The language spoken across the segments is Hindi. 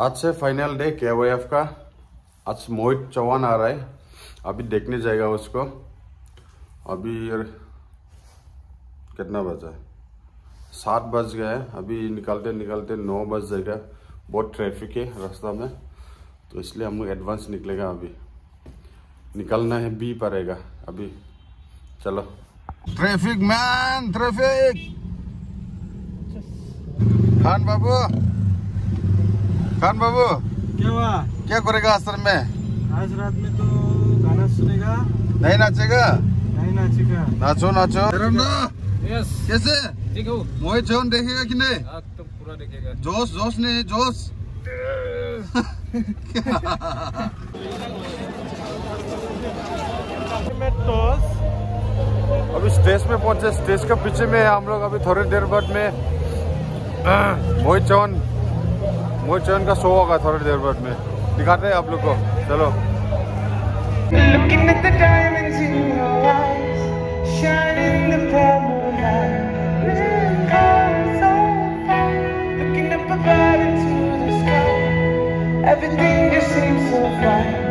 आज से फाइनल डे के का। आज मोहित चौहान आ रहा है। अभी देखने जाएगा उसको। अभी कितना बजा है? सात बज है। अभी निकलते निकलते नौ बज जाएगा। बहुत ट्रैफ़िक है रास्ता में। तो इसलिए हम लोग एडवांस निकलेगा अभी। निकलना है बी पड़ेगा। अभी चलो। ट्रैफ़िक मैन ट्रैफ़िक खान बाबू! खान बाबू क्या हुआ? क्या करेगा आश्रम में? आज रात में तो गाना सुनेगा। नहीं नाचेगा? नहीं नाचेगा। नाचो नाचो। यस कैसे? ठीक हो मोहित चौहान देखेगा कि नहीं? आज तो पूरा देखेगा। जोश जोश नहीं जोश। अभी स्टेज में पहुँचे स्टेज के पीछे में हम लोग अभी थोड़ी देर बाद में मोहित चौहान मोहित चौहान का शो होगा थोड़ी देर बाद में। दिखाते हैं आप लोग को। चलो। Everything just seems so in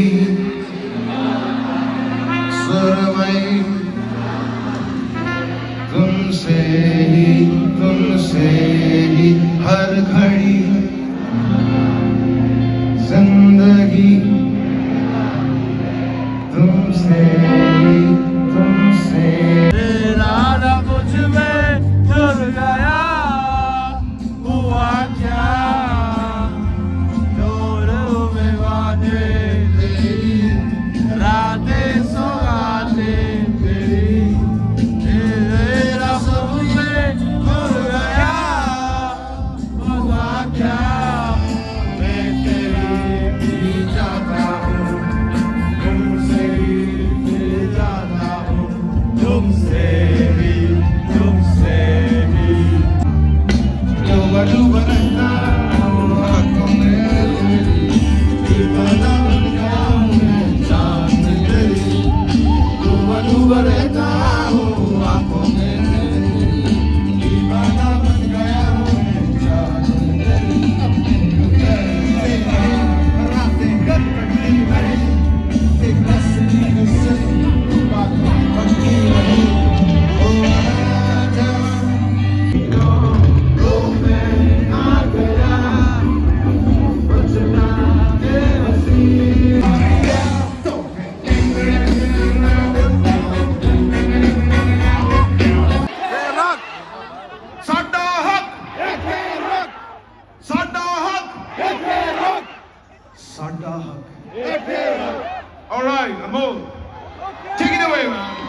ouvir ਸਾਡਾ ਹੱਕ All right, Amol. Take it away, man.